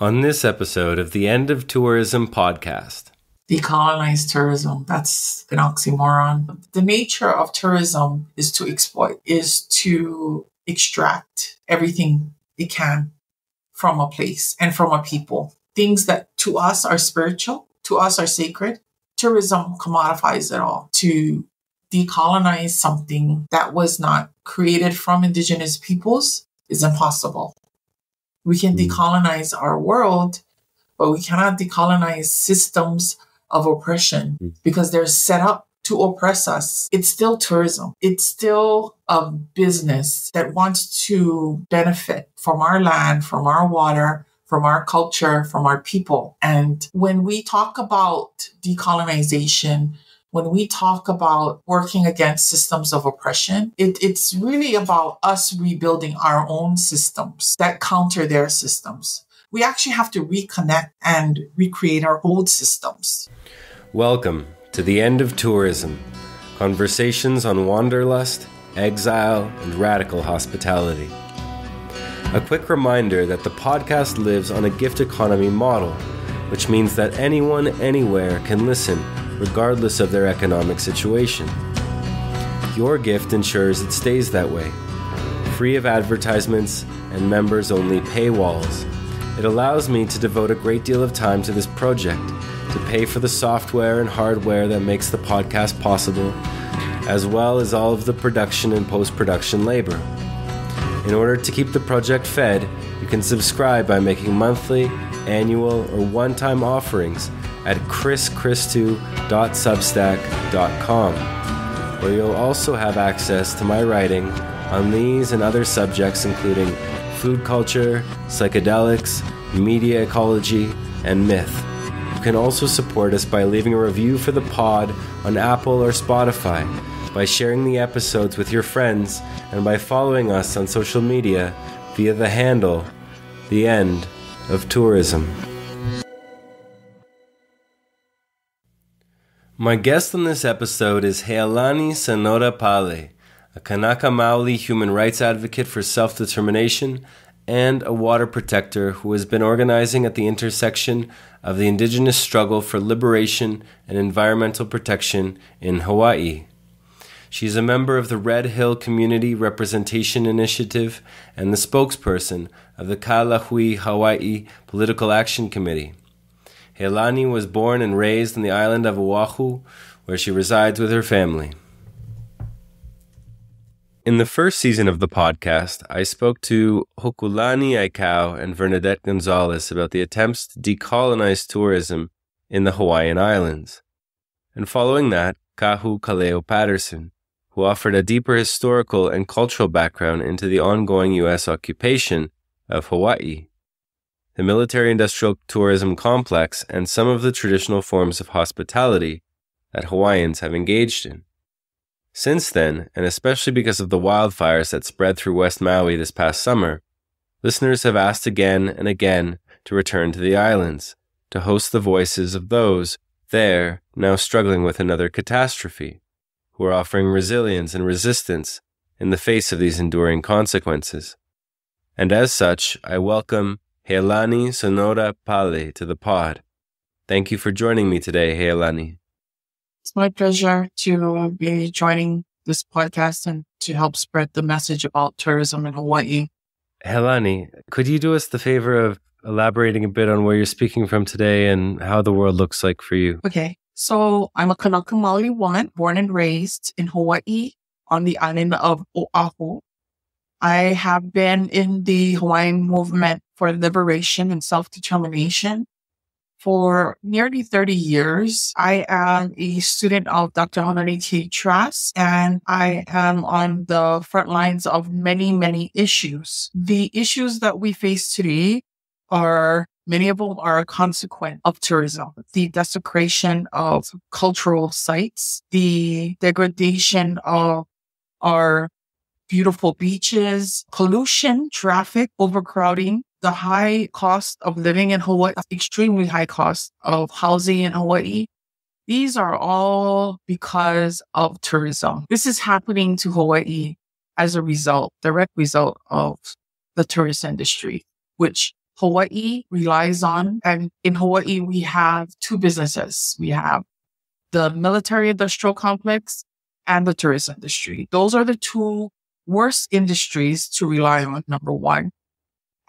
On this episode of the End of Tourism podcast, decolonize tourism. That's an oxymoron. The nature of tourism is to exploit, is to extract everything it can from a place and from a people. Things that to us are spiritual, to us are sacred. Tourism commodifies it all to decolonize something that was not created from indigenous peoples is impossible. We can hmm. decolonize our world, but we cannot decolonize systems of oppression hmm. because they're set up to oppress us. It's still tourism. It's still a business that wants to benefit from our land, from our water, from our culture, from our people. And when we talk about decolonization, when we talk about working against systems of oppression, it, it's really about us rebuilding our own systems that counter their systems. We actually have to reconnect and recreate our old systems. Welcome to the end of tourism. Conversations on wanderlust, exile, and radical hospitality. A quick reminder that the podcast lives on a gift economy model, which means that anyone, anywhere can listen regardless of their economic situation. Your gift ensures it stays that way, free of advertisements and members only paywalls. It allows me to devote a great deal of time to this project, to pay for the software and hardware that makes the podcast possible, as well as all of the production and post production labor. In order to keep the project fed, you can subscribe by making monthly, annual, or one time offerings at chrischristou.substack.com, where you'll also have access to my writing on these and other subjects, including food culture, psychedelics, media ecology, and myth. You can also support us by leaving a review for the pod on Apple or Spotify, by sharing the episodes with your friends, and by following us on social media via the handle The End of Tourism. My guest on this episode is Healani Sonoda Pale, a Kanaka Maoli human rights advocate for self determination and a water protector who has been organizing at the intersection of the indigenous struggle for liberation and environmental protection in Hawaii. She is a member of the Red Hill Community Representation Initiative and the spokesperson of the Ka Lahui Hawaii Political Action Committee. Healani was born and raised on the island of Oahu, where she resides with her family. In the first season of the podcast, I spoke to Hokulani Aikau and Vernadette Gonzalez about the attempts to decolonize tourism in the Hawaiian Islands. And following that, Kahu Kaleo Patterson, who offered a deeper historical and cultural background into the ongoing U.S. occupation of Hawaii the military industrial tourism complex, and some of the traditional forms of hospitality that Hawaiians have engaged in. Since then, and especially because of the wildfires that spread through West Maui this past summer, listeners have asked again and again to return to the islands, to host the voices of those there now struggling with another catastrophe, who are offering resilience and resistance in the face of these enduring consequences. And as such, I welcome Healani Sonoda Pale to the pod. Thank you for joining me today, Healani. It's my pleasure to uh, be joining this podcast and to help spread the message about tourism in Hawaii. Healani, could you do us the favor of elaborating a bit on where you're speaking from today and how the world looks like for you? Okay. So I'm a Kanaka Maoli woman born and raised in Hawaii on the island of Oahu. I have been in the Hawaiian movement for liberation and self-determination for nearly 30 years. I am a student of Dr. Haunani-Kay Trask, and I am on the front lines of many, many issues. The issues that we face today are Many of them are a consequence of tourism, the desecration of cultural sites, the degradation of our beautiful beaches, pollution, traffic, overcrowding, the high cost of living in Hawaii, extremely high cost of housing in Hawaii. These are all because of tourism. This is happening to Hawaii as a result, direct result of the tourist industry, which Hawaii relies on. And in Hawaii, we have two businesses. We have the military industrial complex and the tourist industry. Those are the two worst industries to rely on, number one.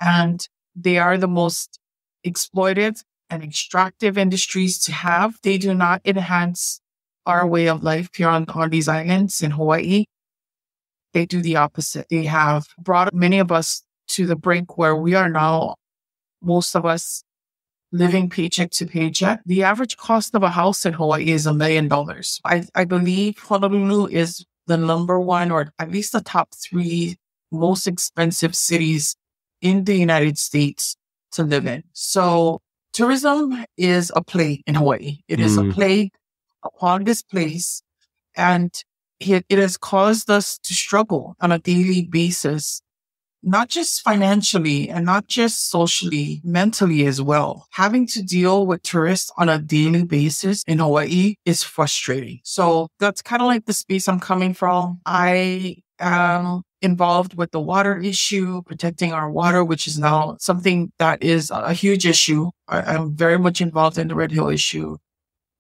And they are the most exploitive and extractive industries to have. They do not enhance our way of life here on, on these islands in Hawaii. They do the opposite. They have brought many of us to the brink where we are now, most of us living paycheck to paycheck. The average cost of a house in Hawaii is a million dollars. I, I believe Honolulu is the number one or at least the top three most expensive cities in the United States to live in. So tourism is a plague in Hawaii. It mm. is a mm. plague upon this place and it, it has caused us to struggle on a daily basis not just financially and not just socially, mentally as well. Having to deal with tourists on a daily basis in Hawaii is frustrating. So that's kind of like the space I'm coming from. I am involved with the water issue, protecting our water, which is now something that is a huge issue. I, am very much involved in the Red Hill issue.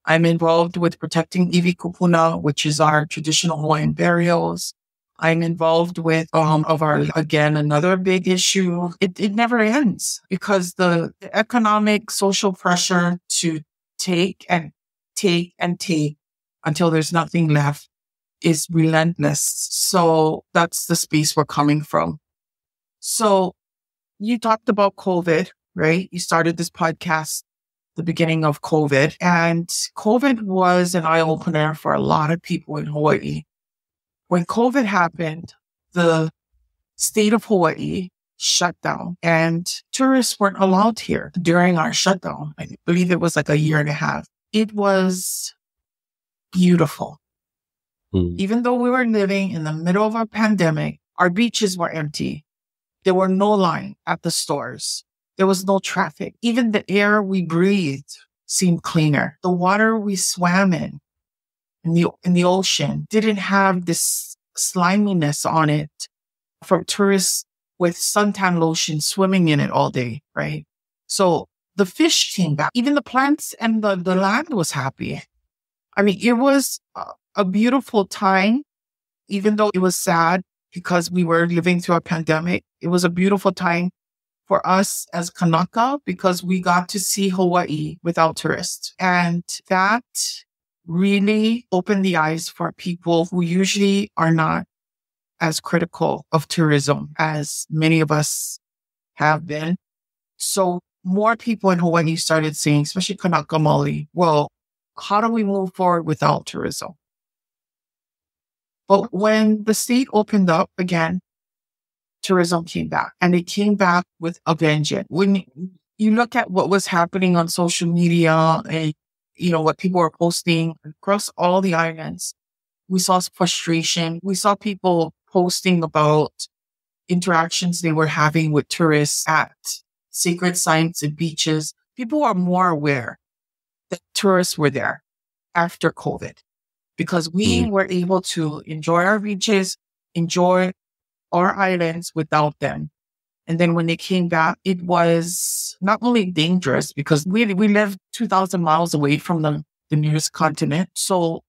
I'm involved with protecting Iwi Kupuna, which is our traditional Hawaiian burials. I'm involved with um, of our again another big issue. It it never ends because the, the economic social pressure to take and take and take until there's nothing left is relentless. So that's the space we're coming from. So you talked about COVID, right? You started this podcast the beginning of COVID and COVID was an eye opener for a lot of people in Hawaii when COVID happened, the state of Hawaii shut down and tourists weren't allowed here during our shutdown. I believe it was like a year and a half. It was beautiful. Mm. Even though we were living in the middle of a pandemic, our beaches were empty. There were no line at the stores. There was no traffic. Even the air we breathed seemed cleaner. The water we swam in in the, in the ocean didn't have this sliminess on it from tourists with suntan lotion swimming in it all day, right? So the fish came back. Even the plants and the, the land was happy. I mean, it was a, a beautiful time, even though it was sad because we were living through a pandemic. It was a beautiful time for us as Kanaka because we got to see Hawaii without tourists. And that really opened the eyes for people who usually are not as critical of tourism as many of us have been. So more people in Hawaii started saying, especially Kanaka Maoli, well, how do we move forward without tourism? But when the state opened up again, tourism came back and it came back with a vengeance. When you look at what was happening on social media and you know, what people were posting across all the islands. We saw frustration. We saw people posting about interactions they were having with tourists at sacred sites and beaches. People are more aware that tourists were there after COVID because we mm. were able to enjoy our beaches, enjoy our islands without them. And then when they came back, it was not only dangerous because we, we live 2000 miles away from the, the nearest continent. So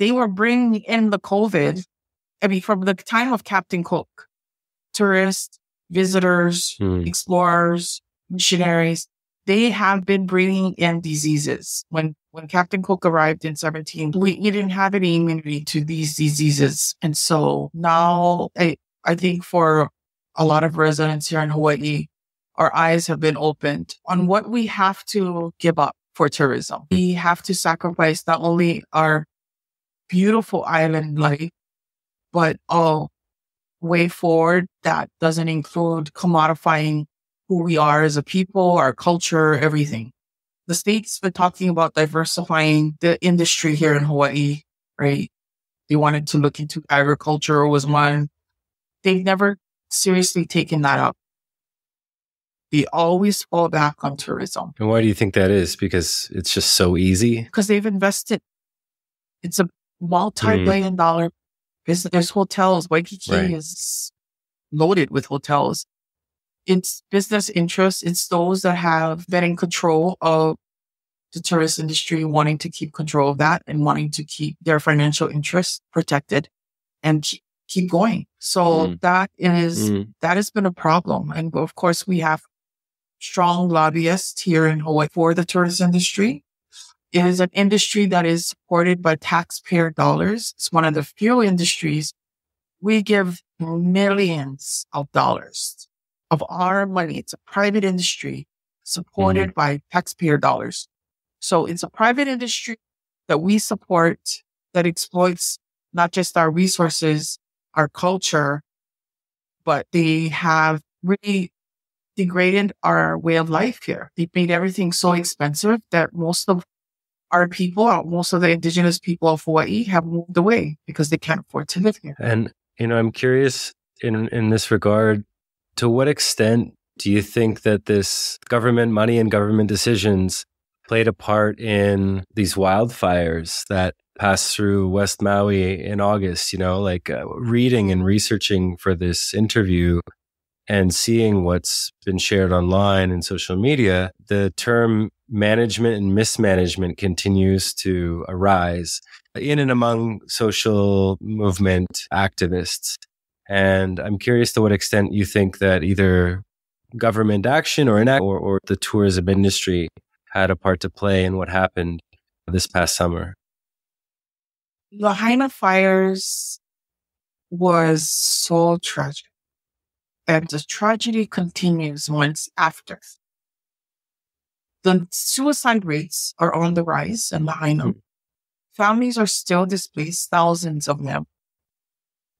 they were bringing in the COVID. I mean, from the time of Captain Cook, tourists, visitors, mm. explorers, missionaries, they have been bringing in diseases. When, when Captain Cook arrived in 17, we, we didn't have any immunity to these diseases. And so now I, I think for a lot of residents here in Hawaii, our eyes have been opened on what we have to give up for tourism. We have to sacrifice not only our beautiful island life, but a way forward that doesn't include commodifying who we are as a people, our culture, everything. The state's been talking about diversifying the industry here in Hawaii, right? They wanted to look into agriculture was one. They've never seriously taken that up. They always fall back on tourism. And why do you think that is? Because it's just so easy? Because they've invested. It's a multi billion mm. dollar business. There's hotels. Waikiki right. is loaded with hotels. It's business interests. It's those that have been in control of the tourist industry wanting to keep control of that and wanting to keep their financial interests protected and keep, keep going. So mm. that is, mm. that has been a problem. And of course, we have strong lobbyists here in Hawaii for the tourist industry. It is an industry that is supported by taxpayer dollars. It's one of the few industries we give millions of dollars of our money. It's a private industry supported mm-hmm. by taxpayer dollars. So it's a private industry that we support that exploits not just our resources, our culture, but they have really degraded our way of life here. They've made everything so expensive that most of our people, most of the indigenous people of Hawaii have moved away because they can't afford to live here. And, you know, I'm curious in, in this regard, to what extent do you think that this government money and government decisions played a part in these wildfires that passed through West Maui in August? You know, like uh, reading and researching for this interview and seeing what's been shared online and social media, the term management and mismanagement continues to arise in and among social movement activists. And I'm curious to what extent you think that either government action or, or, or the tourism industry had a part to play in what happened this past summer. Lahaina fires was so tragic. And the tragedy continues months after. The suicide rates are on the rise in Lahaina. Mm-hmm. Families are still displaced, thousands of them.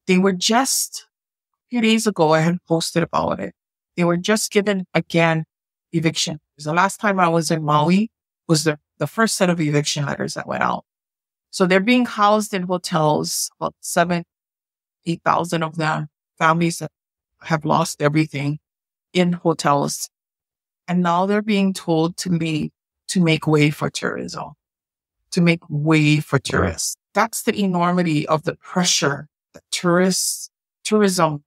They were just a few days ago, I had posted about it. They were just given again eviction. The last time I was in Maui was the, the first set of eviction letters that went out. So they're being housed in hotels, about seven, 8,000 of them, families that have lost everything in hotels. And now they're being told to leave to make way for tourism, to make way for tourists. That's the enormity of the pressure that tourists, tourism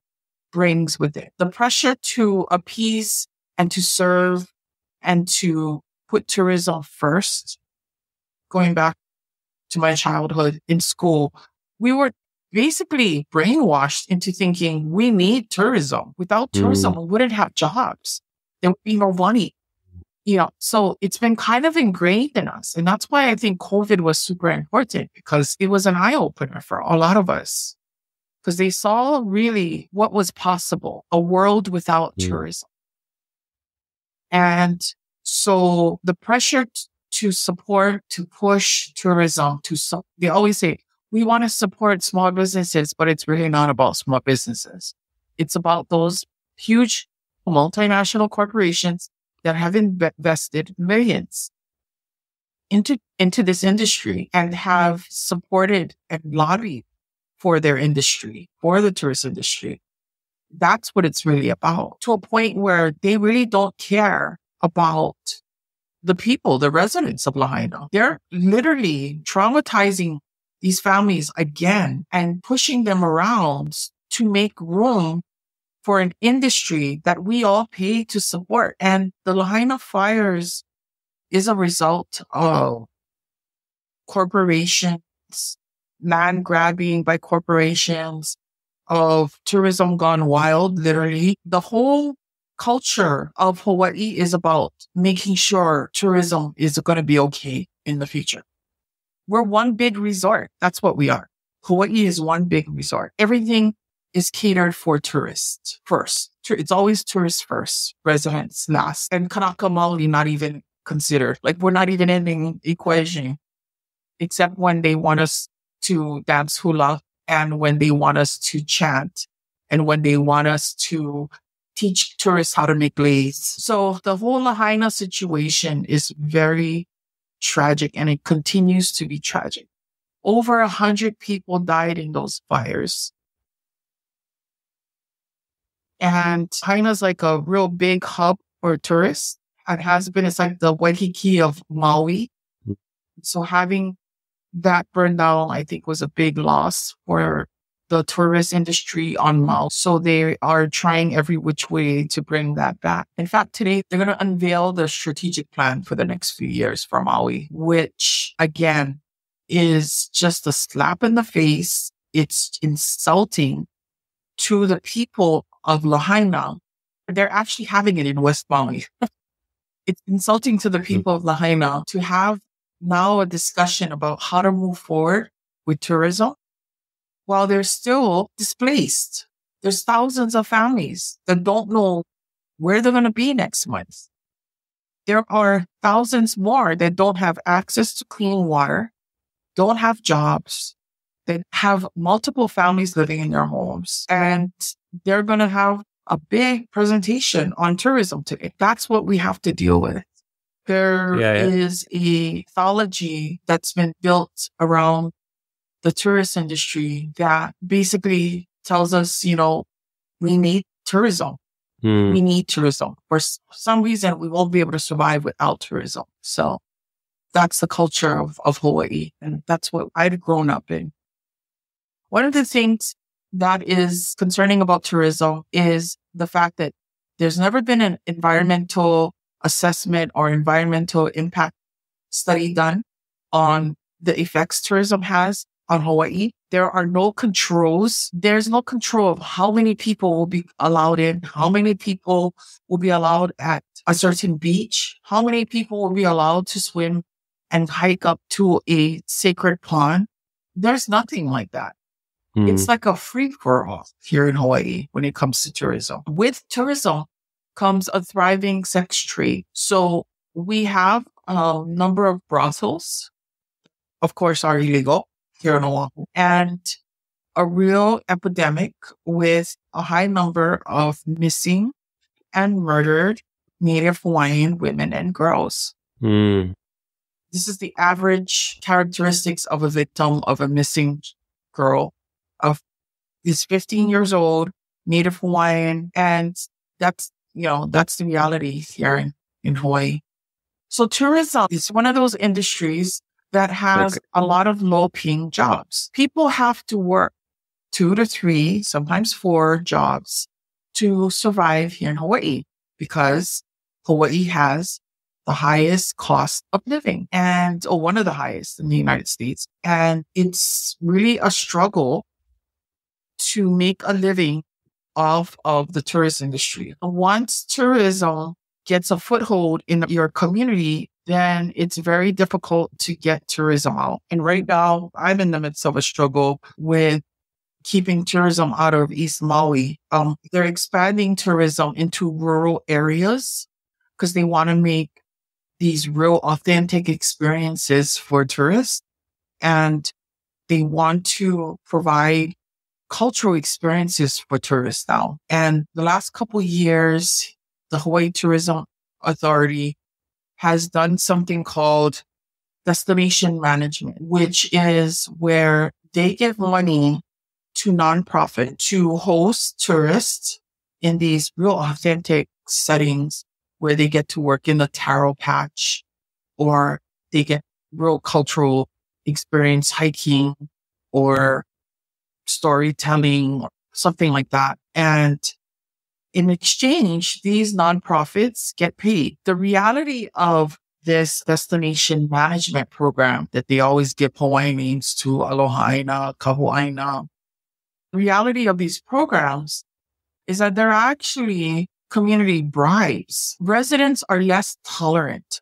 brings with it. The pressure to appease and to serve and to put tourism first. Going back to my childhood in school, we were basically brainwashed into thinking we need tourism. Without tourism, mm. we wouldn't have jobs. There would be no money. You know, so it's been kind of ingrained in us. And that's why I think COVID was super important because it was an eye opener for a lot of us because they saw really what was possible, a world without mm. tourism. And so the pressure t- to support, to push tourism, to, so- they always say, we want to support small businesses, but it's really not about small businesses. It's about those huge multinational corporations that have invested millions into, into this industry and have supported and lobbied for their industry, for the tourist industry. That's what it's really about to a point where they really don't care about the people, the residents of Lahaina. They're literally traumatizing these families again and pushing them around to make room for an industry that we all pay to support. And the Lahaina fires is a result of corporations, land grabbing by corporations, of tourism gone wild, literally. The whole culture of Hawaii is about making sure tourism is going to be okay in the future. We're one big resort. That's what we are. Hawaii is one big resort. Everything is catered for tourists first. It's always tourists first, residents last, and Kanaka Maoli not even considered. Like we're not even in the equation, except when they want us to dance hula and when they want us to chant and when they want us to teach tourists how to make leis. So the whole Lahaina situation is very tragic and it continues to be tragic. Over a hundred people died in those fires. And Lahaina's like a real big hub for tourists. It has been, it's like the Waikiki of Maui. Mm. So having that burned down, I think was a big loss for the tourist industry on Maui. So they are trying every which way to bring that back. In fact, today they're going to unveil the strategic plan for the next few years for Maui, which again is just a slap in the face. It's insulting to the people of Lahaina. They're actually having it in West Maui. it's insulting to the mm-hmm. people of Lahaina to have now a discussion about how to move forward with tourism while they're still displaced. There's thousands of families that don't know where they're going to be next month. There are thousands more that don't have access to clean water, don't have jobs, that have multiple families living in their homes, and they're going to have a big presentation on tourism today. That's what we have to deal with. There yeah, yeah. is a mythology that's been built around the tourist industry that basically tells us, you know, we need tourism. Mm. We need tourism. For some reason, we won't be able to survive without tourism. So that's the culture of, of Hawaii. And that's what I'd grown up in. One of the things that is concerning about tourism is the fact that there's never been an environmental assessment or environmental impact study done on the effects tourism has on Hawaii. There are no controls. There's no control of how many people will be allowed in, how many people will be allowed at a certain beach, how many people will be allowed to swim and hike up to a sacred pond. There's nothing like that. Mm. It's like a free for all here in Hawaii when it comes to tourism. With tourism comes a thriving sex trade. So we have a number of brothels, of course, are illegal here in Oahu, and a real epidemic with a high number of missing and murdered Native Hawaiian women and girls. Mm. This is the average characteristics of a victim of a missing girl of is 15 years old, Native Hawaiian, and that's, you know, that's the reality here in, in Hawaii. So tourism is one of those industries that has okay. a lot of low paying jobs. People have to work two to three, sometimes four jobs to survive here in Hawaii because Hawaii has the highest cost of living and, or one of the highest in the United States. And it's really a struggle to make a living off of the tourist industry. Once tourism gets a foothold in your community, then it's very difficult to get tourism out. And right now, I'm in the midst of a struggle with keeping tourism out of East Maui. Um, they're expanding tourism into rural areas because they want to make these real authentic experiences for tourists. And they want to provide cultural experiences for tourists now. And the last couple years, the Hawaii Tourism Authority has done something called destination management, which is where they give money to nonprofit to host tourists in these real authentic settings where they get to work in the taro patch or they get real cultural experience hiking or storytelling, or something like that. And in exchange, these nonprofits get paid. The reality of this destination management program that they always give Hawaiian names to Aloha Aina, Kahuaina. The reality of these programs is that they're actually community bribes. Residents are less tolerant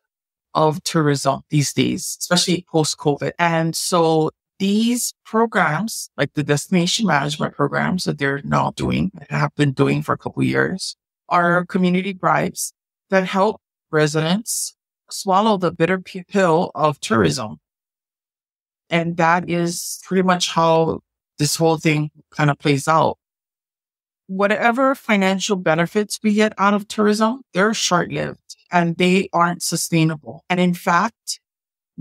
of tourism these days, especially post COVID. And so these programs, like the destination management programs that they're now doing, have been doing for a couple years, are mm-hmm. community bribes that help residents swallow the bitter pill of tourism. And that is pretty much how this whole thing kind of plays out. Whatever financial benefits we get out of tourism, they're short lived and they aren't sustainable. And in fact,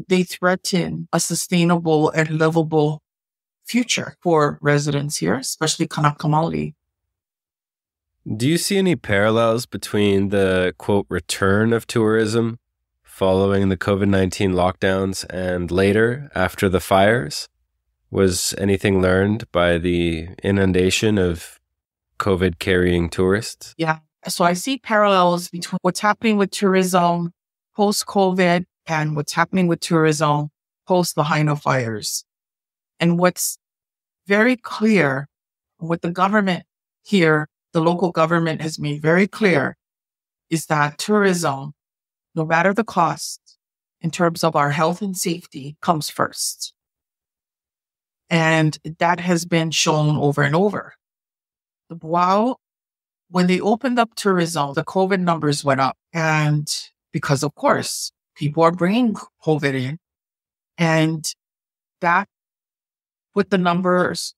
they threaten a sustainable and livable future for residents here, especially Kanaka Maoli. Do you see any parallels between the quote return of tourism following the COVID 19 lockdowns and later after the fires? Was anything learned by the inundation of COVID carrying tourists? Yeah. So I see parallels between what's happening with tourism post COVID and what's happening with tourism post Lahaina fires. And what's very clear, what the government here, the local government has made very clear is that tourism, no matter the cost, in terms of our health and safety, comes first. And that has been shown over and over. While when they opened up tourism, the COVID numbers went up. And because, of course, people are bringing COVID in. And that with the numbers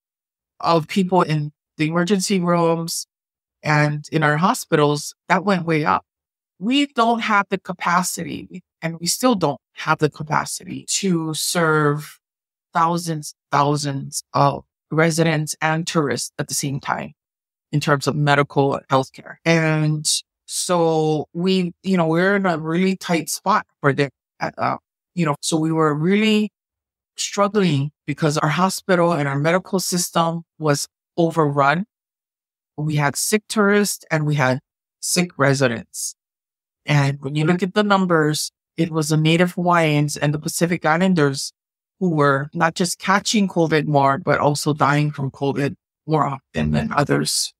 of people in the emergency rooms and in our hospitals, that went way up. We don't have the capacity and we still don't have the capacity to serve thousands, thousands of residents and tourists at the same time in terms of medical healthcare. And so we, you know, we're in a really tight spot for the, uh, you know, so we were really struggling because our hospital and our medical system was overrun. We had sick tourists and we had sick residents. And when you look at the numbers, it was the Native Hawaiians and the Pacific Islanders who were not just catching COVID more, but also dying from COVID more often than others.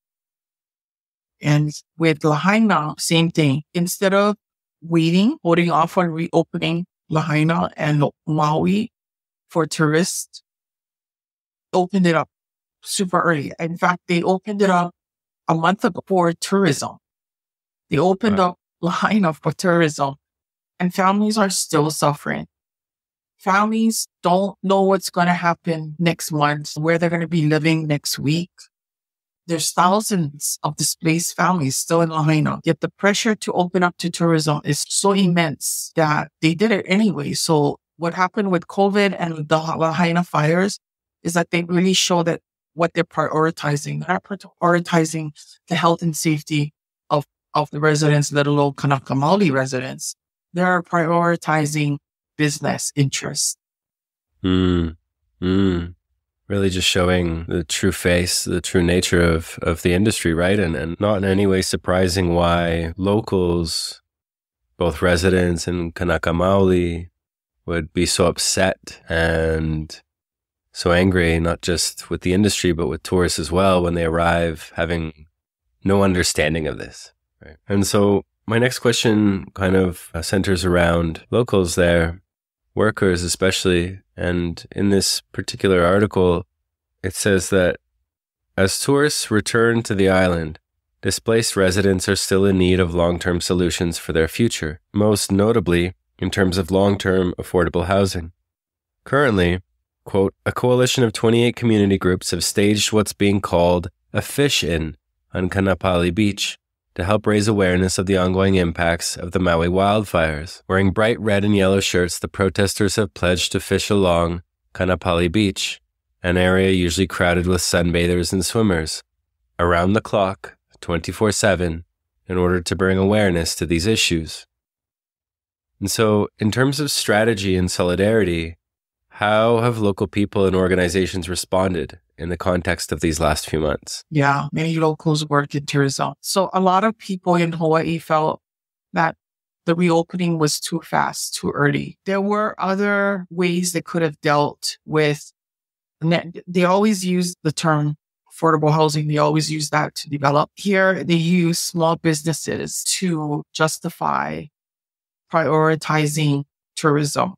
And with Lahaina, same thing. Instead of waiting, holding off on reopening Lahaina and Maui for tourists, opened it up super early. In fact, they opened it up a month ago for tourism. They opened up Lahaina for tourism and families are still suffering. Families don't know what's going to happen next month, where they're going to be living next week. There's thousands of displaced families still in Lahaina, yet the pressure to open up to tourism is so immense that they did it anyway. So what happened with COVID and the Lahaina fires is that they really show that what they're prioritizing. They're not prioritizing the health and safety of, of the residents, let alone Kanaka Maoli residents. They're prioritizing business interests. Mm. Mm. Really just showing the true face, the true nature of, of the industry, right? And, and not in any way surprising why locals, both residents and Kanaka Maoli, would be so upset and so angry, not just with the industry, but with tourists as well when they arrive having no understanding of this. Right. And so my next question kind of centers around locals there workers especially. And in this particular article, it says that as tourists return to the island, displaced residents are still in need of long term solutions for their future, most notably in terms of long term affordable housing. Currently, quote, a coalition of 28 community groups have staged what's being called a fish in on Kaanapali Beach, to help raise awareness of the ongoing impacts of the Maui wildfires. Wearing bright red and yellow shirts, the protesters have pledged to fish along Kaanapali Beach, an area usually crowded with sunbathers and swimmers, around the clock, 24 7, in order to bring awareness to these issues. And so, in terms of strategy and solidarity, how have local people and organizations responded in the context of these last few months? Yeah, many locals work in tourism. So a lot of people in Hawaii felt that the reopening was too fast, too early. There were other ways they could have dealt with. They always use the term affordable housing. They always use that to develop. Here, they use small businesses to justify prioritizing tourism.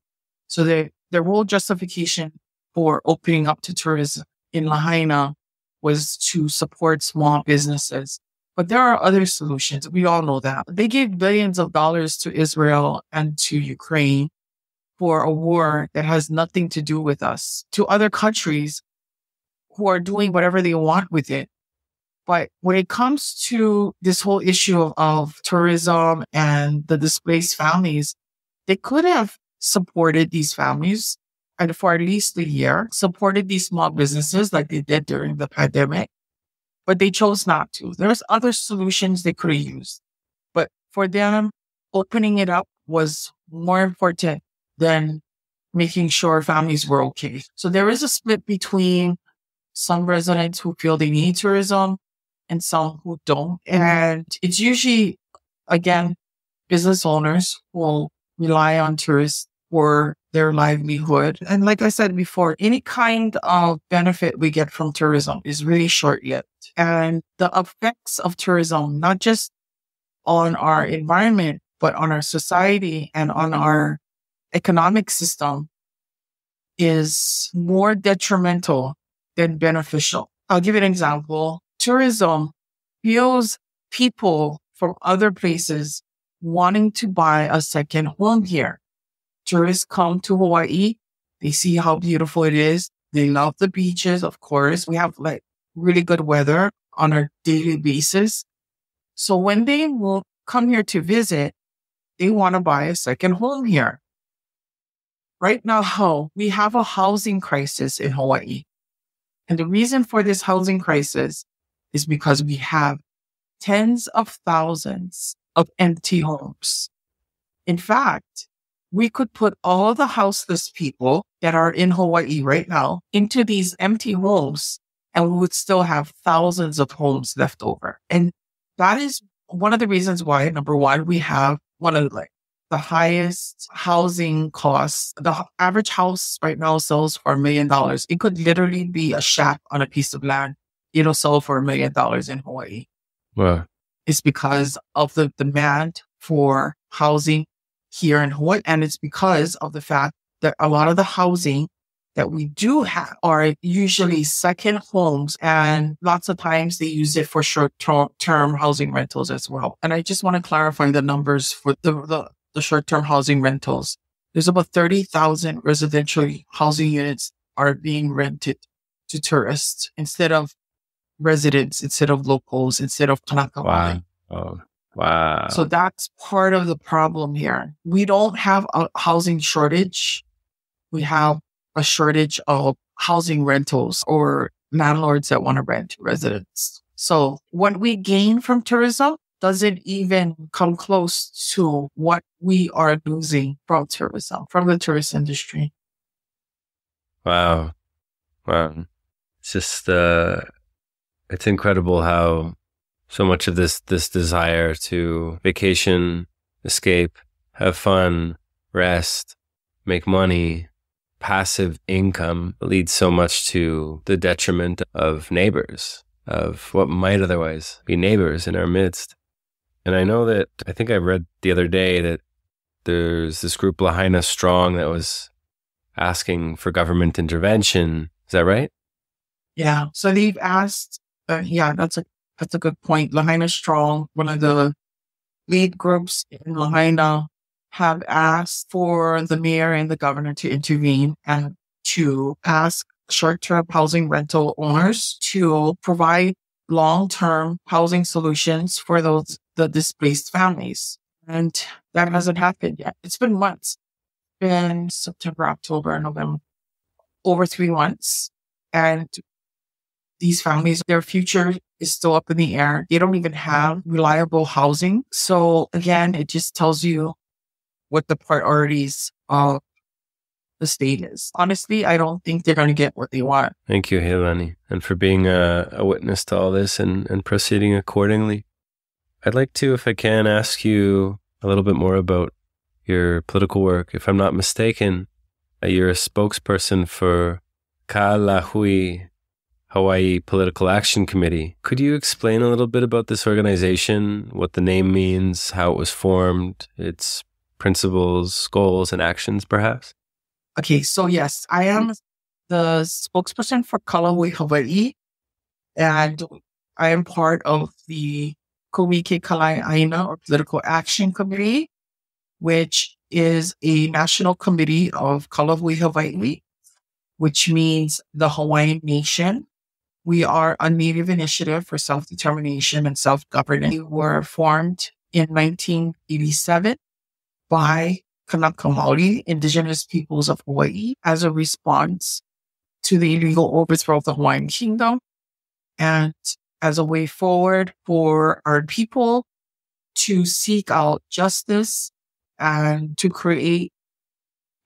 So they, their whole justification for opening up to tourism in Lahaina was to support small businesses. But there are other solutions. We all know that. They gave billions of dollars to Israel and to Ukraine for a war that has nothing to do with us, to other countries who are doing whatever they want with it. But when it comes to this whole issue of, of tourism and the displaced families, they could have supported these families and for at least a year supported these small businesses like they did during the pandemic, but they chose not to. There's other solutions they could have used, but for them, opening it up was more important than making sure families were okay. So there is a split between some residents who feel they need tourism and some who don't. And it's usually, again, business owners will rely on tourists for their livelihood. And like I said before, any kind of benefit we get from tourism is really short lived. And the effects of tourism, not just on our environment, but on our society and on our economic system is more detrimental than beneficial. I'll give you an example. Tourism fuels people from other places wanting to buy a second home here. Tourists come to Hawaii. They see how beautiful it is. They love the beaches. Of course, we have like really good weather on a daily basis. So when they will come here to visit, they want to buy a second home here. Right now, we have a housing crisis in Hawaii. And the reason for this housing crisis is because we have tens of thousands of empty homes. In fact, we could put all the houseless people that are in Hawaii right now into these empty homes and we would still have thousands of homes left over. And that is one of the reasons why, number one, we have one of the, like the highest housing costs. The average house right now sells for a million dollars. It could literally be a shack on a piece of land. It'll sell for a million dollars in Hawaii. Wow. It's because of the demand for housing here in Hawaii. And it's because of the fact that a lot of the housing that we do have are usually second homes and lots of times they use it for short term housing rentals as well. And I just want to clarify the numbers for the, the, the short term housing rentals. There's about 30,000 residential housing units are being rented to tourists instead of residents, instead of locals, instead of Kanaka Wow. Oh, wow. So that's part of the problem here. We don't have a housing shortage. We have a shortage of housing rentals or landlords that want to rent to residents. So what we gain from tourism doesn't even come close to what we are losing from tourism, from the tourist industry. Wow. Wow. It's just, uh, it's incredible how so much of this, this desire to vacation, escape, have fun, rest, make money, passive income leads so much to the detriment of neighbors, of what might otherwise be neighbors in our midst. And I know that I think I read the other day that there's this group Lahaina Strong that was asking for government intervention. Is that right? Yeah. So they've asked. Uh, yeah, that's a that's a good point. Lahaina Strong, one of the lead groups in Lahaina, have asked for the mayor and the governor to intervene and to ask short-term housing rental owners to provide long-term housing solutions for those the displaced families. And that hasn't happened yet. It's been months. It's been September, October, November, over three months. And these families, their future is still up in the air. They don't even have reliable housing. So again, it just tells you what the priorities of the state is. Honestly, I don't think they're going to get what they want. Thank you, Healani, and for being a, a witness to all this and, and proceeding accordingly. I'd like to, if I can, ask you a little bit more about your political work. If I'm not mistaken, uh, you're a spokesperson for Ka Lahui Hawaii Political Action Committee. Could you explain a little bit about this organization, what the name means, how it was formed, its principles, goals, and actions, perhaps? Okay, so yes, I am the spokesperson for Ka Lahui Hawaii, and I am part of the Komike Kalai'aina or Political Action Committee, which is a national committee of Ka Lahui Hawaii, which means the Hawaiian nation. We are a native initiative for self-determination and self-governance. We were formed in 1987 by Kanaka Maoli, indigenous peoples of Hawaii, as a response to the illegal overthrow of the Hawaiian kingdom and as a way forward for our people to seek out justice and to create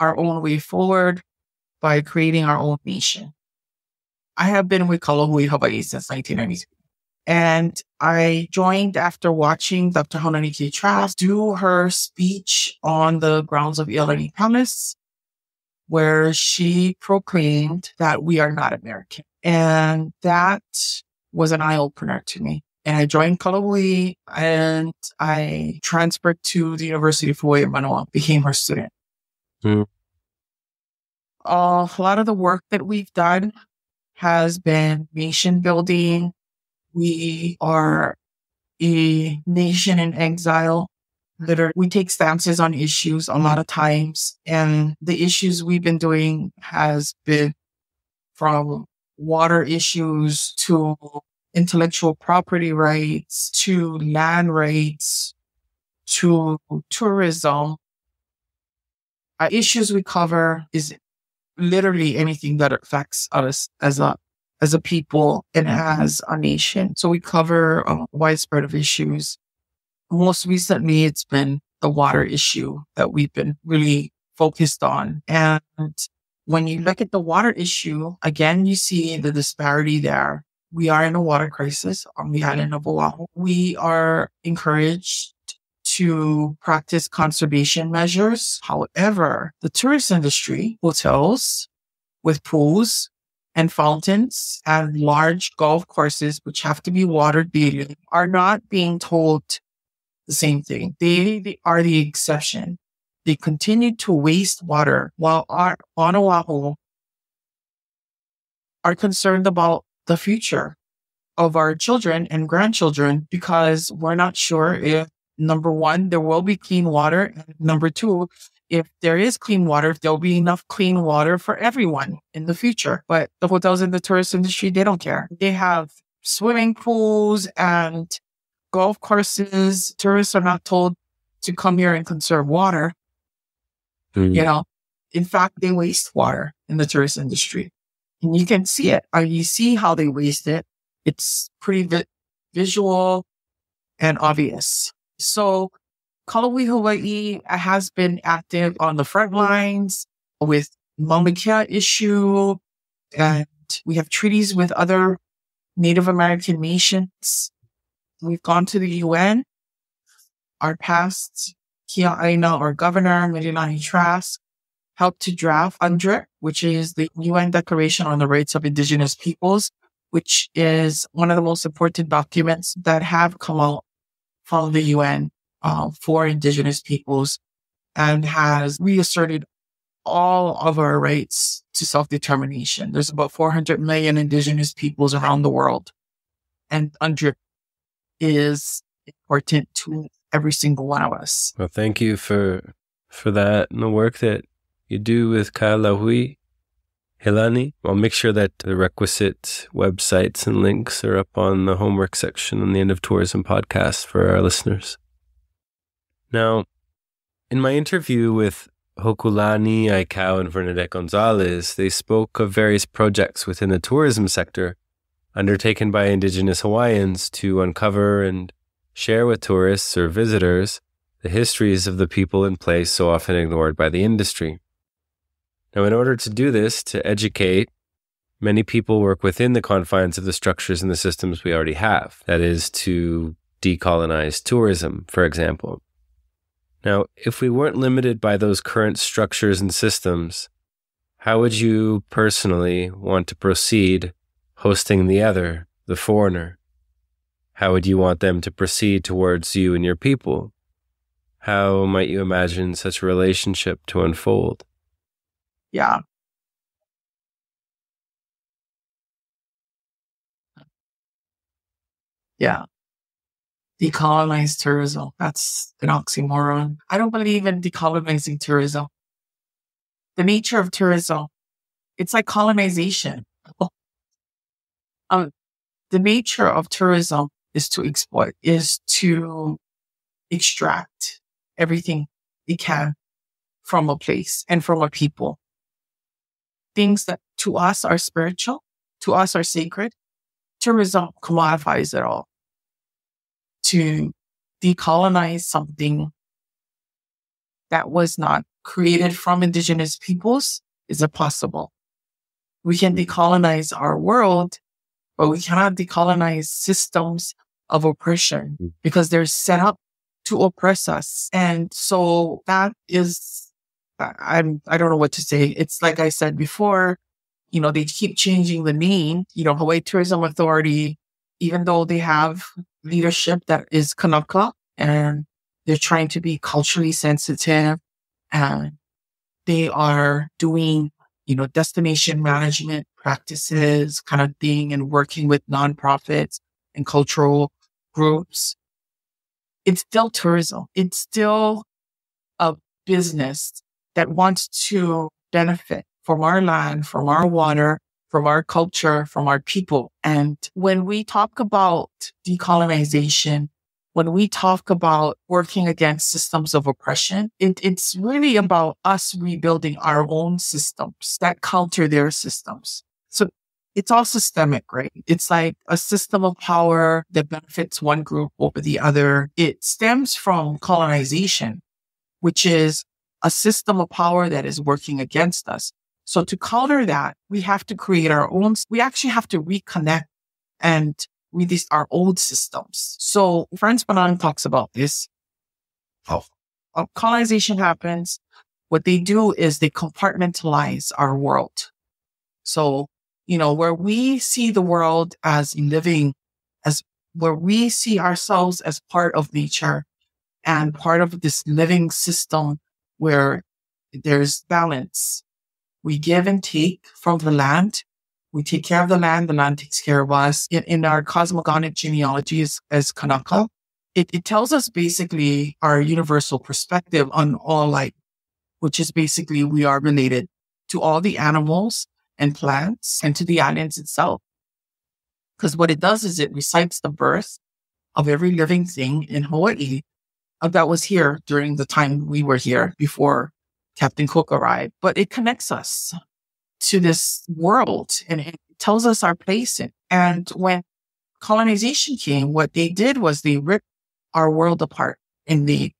our own way forward by creating our own nation. I have been with Ka Lahui Hawaii since 1992. And I joined after watching Dr. Haunani-Kay Trask do her speech on the grounds of Iolani Palace, where she proclaimed that we are not American. And that was an eye opener to me. And I joined Ka Lahui and I transferred to the University of Hawaii Manoa, became her student. Mm. Uh, a lot of the work that we've done has been nation building. We are a nation in exile. Literally, we take stances on issues a lot of times. And the issues we've been doing has been from water issues to intellectual property rights to land rights to tourism. Our issues we cover is literally anything that affects us as a as a people and as a nation. So we cover a widespread of issues. Most recently, it's been the water issue that we've been really focused on. And when you look at the water issue, again, you see the disparity there. We are in a water crisis on the island of Oahu. We are encouraged to practice conservation measures. However, the tourist industry, hotels with pools and fountains and large golf courses, which have to be watered daily, are not being told the same thing. They, they are the exception. They continue to waste water while our on Oahu are concerned about the future of our children and grandchildren because we're not sure if number one, there will be clean water. And number two, if there is clean water, there'll be enough clean water for everyone in the future. But the hotels in the tourist industry, they don't care. They have swimming pools and golf courses. Tourists are not told to come here and conserve water. Mm. You know, in fact, they waste water in the tourist industry. And you can see it. Uh, you see how they waste it. It's pretty vi- visual and obvious. So Ka Lahui Hawaii has been active on the front lines with Mauna Kea issue. And we have treaties with other Native American nations. We've gone to the UN. Our past Kia Aina, or governor, Mililani Trask, helped to draft UNDRIP, which is the UN Declaration on the Rights of Indigenous Peoples, which is one of the most important documents that have come out from the UN uh, for Indigenous peoples and has reasserted all of our rights to self-determination. There's about 400 million Indigenous peoples around the world. And UNDRIP is important to every single one of us. Well, thank you for for that and the work that you do with Ka Lahui Healani. I'll make sure that the requisite websites and links are up on the homework section on the End of Tourism podcast for our listeners. Now, in my interview with Hokulani Aikau and Vernadette Gonzalez, they spoke of various projects within the tourism sector undertaken by Indigenous Hawaiians to uncover and share with tourists or visitors the histories of the people in place so often ignored by the industry. Now, in order to do this, to educate, many people work within the confines of the structures and the systems we already have. That is, to decolonize tourism, for example. Now, if we weren't limited by those current structures and systems, how would you personally want to proceed hosting the other, the foreigner? How would you want them to proceed towards you and your people? How might you imagine such a relationship to unfold? Yeah. Yeah. Decolonize tourism. That's an oxymoron. I don't believe in decolonizing tourism. The nature of tourism, it's like colonization. Um, the nature of tourism is to exploit, is to extract everything it can from a place and from a people things that to us are spiritual, to us are sacred, tourism commodifies it all. To decolonize something that was not created from indigenous peoples, is it possible? We can decolonize our world, but we cannot decolonize systems of oppression Mm. because they're set up to oppress us. And so that is, I'm, I don't know what to say. It's like I said before, you know, they keep changing the name, you know, Hawaii Tourism Authority, even though they have leadership that is Kanaka and they're trying to be culturally sensitive and they are doing, you know, destination management practices kind of thing and working with nonprofits and cultural groups. It's still tourism. It's still a business that wants to benefit from our land, from our water, from our culture, from our people. And when we talk about decolonization, when we talk about working against systems of oppression, it, it's really about us rebuilding our own systems that counter their systems. So it's all systemic, right? It's like a system of power that benefits one group over the other. It stems from colonization, which is a system of power that is working against us. So to counter that, we have to create our own, we actually have to reconnect and with these our old systems. So Frantz Fanon talks about this. Oh. Uh, colonization happens. What they do is they compartmentalize our world. So, you know, where we see the world as living, as where we see ourselves as part of nature and part of this living system where there's balance. We give and take from the land. We take care of the land. The land takes care of us. In, in our cosmogonic genealogy as, as Kanaka, it, it tells us basically our universal perspective on all life, which is basically we are related to all the animals and plants and to the islands itself. Because what it does is it recites the birth of every living thing in Hawaii Uh, that was here during the time we were here before Captain Cook arrived. But it connects us to this world and it tells us our place in. And when colonization came, what they did was they ripped our world apart and they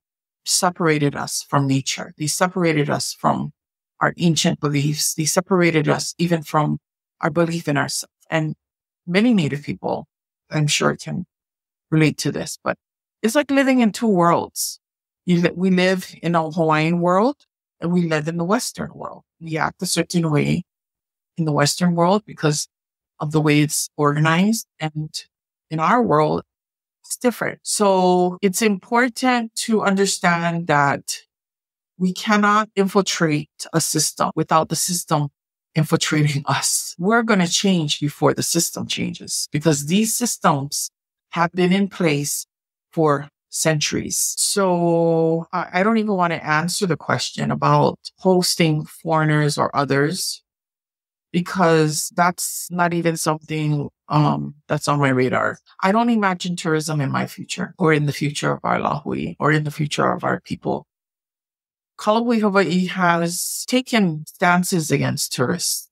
separated us from nature. They separated us from our ancient beliefs. They separated us even from our belief in ourselves. And many Native people, I'm sure, can relate to this, but it's like living in two worlds. You, we live in a Hawaiian world and we live in the Western world. We act a certain way in the Western world because of the way it's organized. And in our world, it's different. So it's important to understand that we cannot infiltrate a system without the system infiltrating us. We're going to change before the system changes because these systems have been in place for centuries. So I don't even want to answer the question about hosting foreigners or others because that's not even something um, that's on my radar. I don't imagine tourism in my future or in the future of our Lahui or in the future of our people. Ka Lahui Hawaii has taken stances against tourists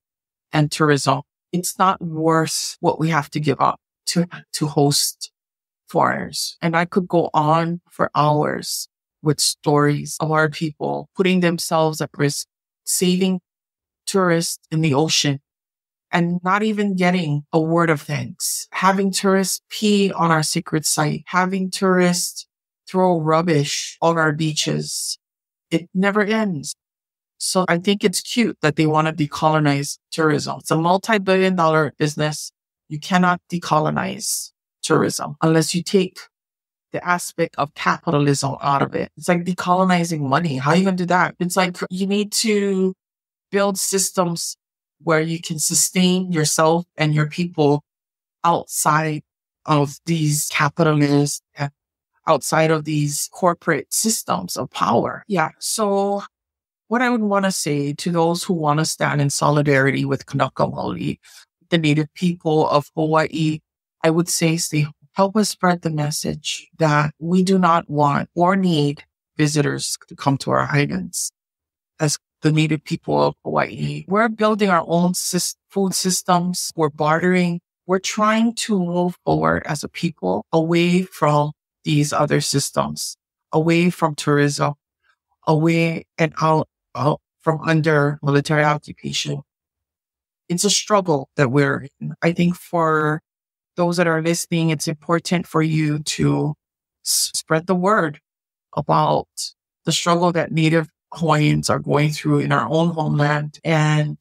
and tourism. It's not worth what we have to give up to, to host foreigners. And I could go on for hours with stories of our people putting themselves at risk, saving tourists in the ocean and not even getting a word of thanks, having tourists pee on our secret site, having tourists throw rubbish on our beaches. It never ends. So I think it's cute that they want to decolonize tourism. It's a multi-billion dollar business. You cannot decolonize tourism unless you take the aspect of capitalism out of it. It's like decolonizing money. How are you going to do that? It's like you need to build systems where you can sustain yourself and your people outside of these capitalist and outside of these corporate systems of power. Yeah. So what I would want to say to those who want to stand in solidarity with Kanaka Maoli, the native people of Hawaii, I would say stay, help us spread the message that we do not want or need visitors to come to our islands as the native people of Hawaii. We're building our own food systems. We're bartering. We're trying to move forward as a people away from these other systems, away from tourism, away and out out from under military occupation. It's a struggle that we're in. I think for those that are listening, it's important for you to s- spread the word about the struggle that Native Hawaiians are going through in our own homeland and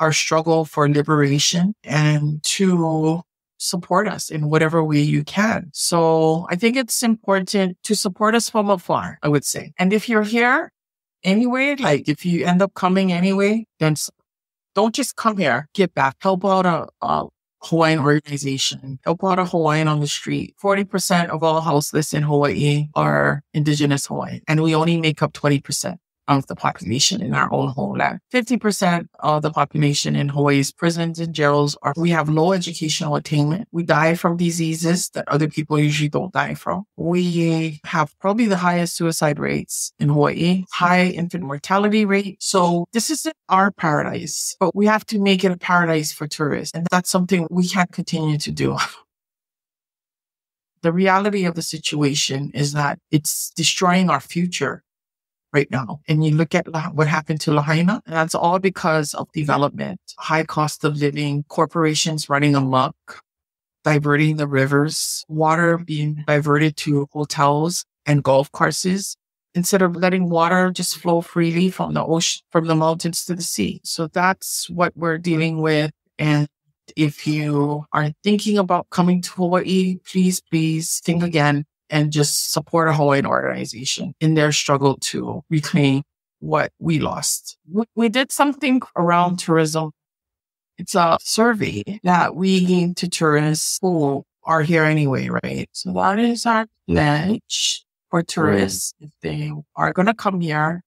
our struggle for liberation and to support us in whatever way you can. So I think it's important to support us from afar, I would say. And if you're here anyway, like if you end up coming anyway, then don't just come here, get back, help out a, a Hawaiian organization, help out a Hawaiian on the street. 40% of all houseless in Hawaii are indigenous Hawaiian, and we only make up 20% of the population in our own homeland. 50% of the population in Hawaii's prisons and jails are, we have low educational attainment. We die from diseases that other people usually don't die from. We have probably the highest suicide rates in Hawaii, high infant mortality rate. So this isn't our paradise, but we have to make it a paradise for tourists. And that's something we can't continue to do. the reality of the situation is that it's destroying our future right now. And you look at what happened to Lahaina, and that's all because of development, high cost of living, corporations running amok, diverting the rivers, water being diverted to hotels and golf courses instead of letting water just flow freely from the ocean, from the mountains to the sea. So that's what we're dealing with. And if you are thinking about coming to Hawaii, please, please think again and just support a Hawaiian organization in their struggle to reclaim what we lost. We did something around tourism. It's a survey that we gave to tourists who are here anyway, right? So that is our pledge for tourists if they are going to come here.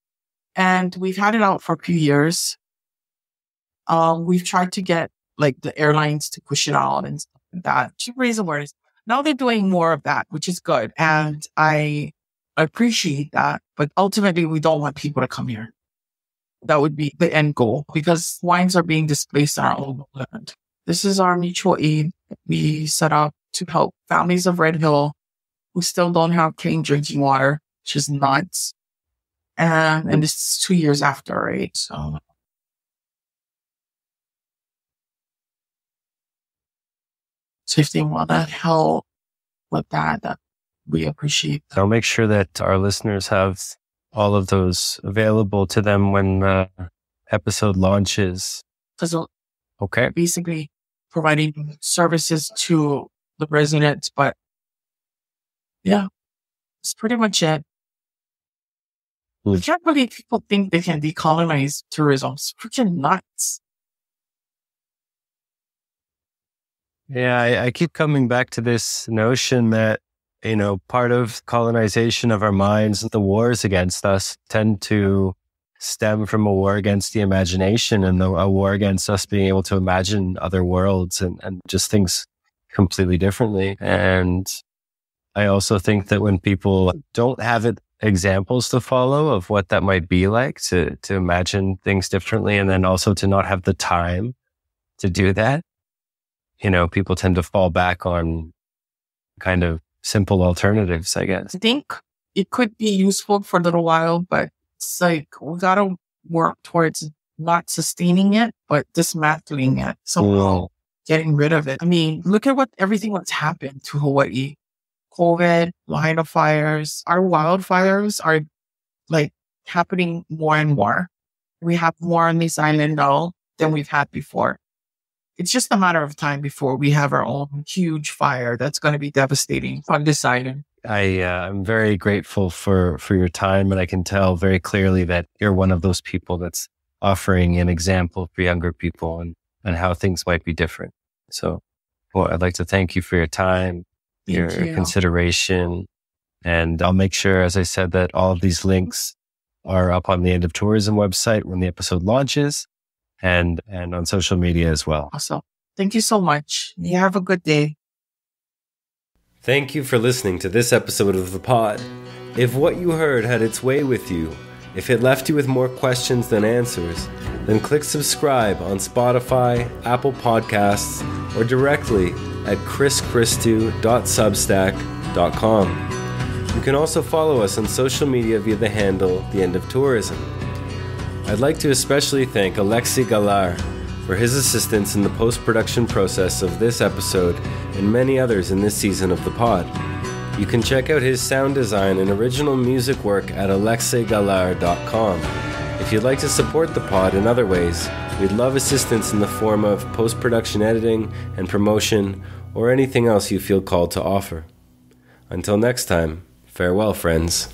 And we've had it out for a few years. Um, we've tried to get like the airlines to push it out and stuff like that to raise awareness. Now they're doing more of that, which is good. And I appreciate that. But ultimately, we don't want people to come here. That would be the end goal because wines are being displaced in our own land. This is our mutual aid we set up to help families of Red Hill who still don't have clean drinking water, which is nuts. And, and this is two years after, right? So So if they want to help with that, that we appreciate. That. I'll make sure that our listeners have all of those available to them when the episode launches. So okay, basically providing services to the residents, but yeah, it's pretty much it. Hmm. I can't believe people think they can decolonize tourism. It's freaking nuts. Yeah, I, I, keep coming back to this notion that, you know, part of colonization of our minds, the wars against us tend to stem from a war against the imagination and the, a war against us being able to imagine other worlds and, and just things completely differently. And I also think that when people don't have it, examples to follow of what that might be like to, to imagine things differently and then also to not have the time to do that, you know, people tend to fall back on kind of simple alternatives, I guess. I think it could be useful for a little while, but it's like we gotta work towards not sustaining it, but dismantling it. So getting rid of it. I mean, look at what everything that's happened to Hawaii. COVID, Lahaina fires, our wildfires are like happening more and more. We have more on this island now than we've had before it's just a matter of time before we have our own huge fire that's going to be devastating on this island. I uh, I'm very grateful for for your time, and I can tell very clearly that you're one of those people that's offering an example for younger people and and how things might be different. So, well, I'd like to thank you for your time, thank your you. consideration, and I'll make sure, as I said, that all of these links are up on the End of Tourism website when the episode launches and, and on social media as well. Awesome. Thank you so much. You have a good day. Thank you for listening to this episode of the pod. If what you heard had its way with you, if it left you with more questions than answers, then click subscribe on Spotify, Apple Podcasts, or directly at chrischristou.substack.com. You can also follow us on social media via the handle The End of Tourism. I'd like to especially thank Alexei Galar for his assistance in the post production process of this episode and many others in this season of the pod. You can check out his sound design and original music work at alexeigalar.com. If you'd like to support the pod in other ways, we'd love assistance in the form of post production editing and promotion or anything else you feel called to offer. Until next time, farewell, friends.